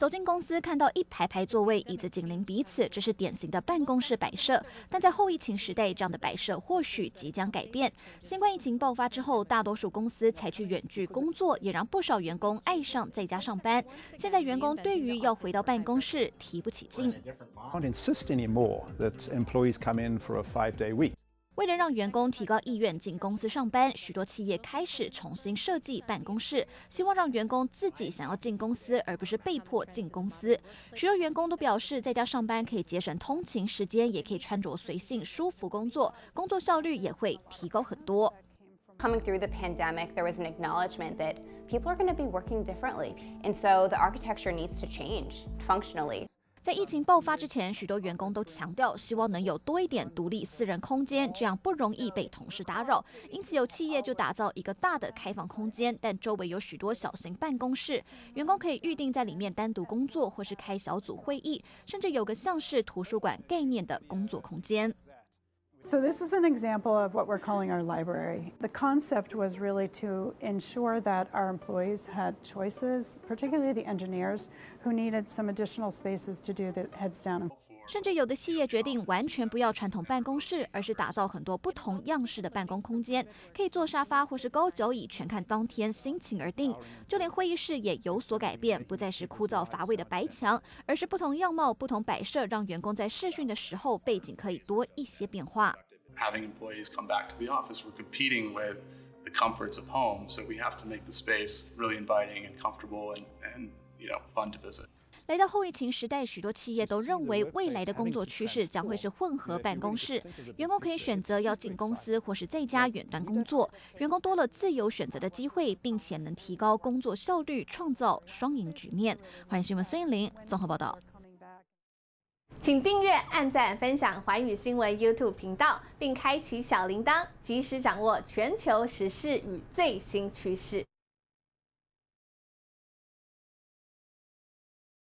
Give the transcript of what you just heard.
走进公司，看到一排排座位，椅子紧邻彼此，这是典型的办公室摆设。但在后疫情时代，这样的摆设或许即将改变。新冠疫情爆发之后，大多数公司采取远距工作，也让不少员工爱上在家上班。现在员工对于要回到办公室提不起劲。为了让员工提高意愿进公司上班，许多企业开始重新设计办公室，希望让员工自己想要进公司，而不是被迫进公司。许多员工都表示，在家上班可以节省通勤时间，也可以穿着随性舒服工作，工作效率也会提高很多。Coming through the pandemic, there was an acknowledgement that people are going to be working differently, and so the architecture needs to change functionally. 在疫情爆发之前，许多员工都强调希望能有多一点独立私人空间，这样不容易被同事打扰。因此，有企业就打造一个大的开放空间，但周围有许多小型办公室，员工可以预定在里面单独工作，或是开小组会议，甚至有个像是图书馆概念的工作空间。So this is an example of what we're calling our library. The concept was really to ensure that our employees had choices, particularly the engineers who needed some additional spaces to do the heads down. 甚至有的企业决定完全不要传统办公室，而是打造很多不同样式的办公空间，可以坐沙发或是高脚椅，全看当天心情而定。就连会议室也有所改变，不再是枯燥乏味的白墙，而是不同样貌、不同摆设，让员工在试训的时候背景可以多一些变化。Having employees come back to the office, we're competing with the comforts of home, so we have to make the space really inviting and comfortable and and you know fun to visit. 来到后疫情时代，许多企业都认为未来的工作趋势将会是混合办公室，员工可以选择要进公司或是在家远端工作，员工多了自由选择的机会，并且能提高工作效率，创造双赢局面。欢迎新闻孙英玲综合报道，请订阅、按赞、分享环宇新闻 YouTube 频道，并开启小铃铛，及时掌握全球时事与最新趋势。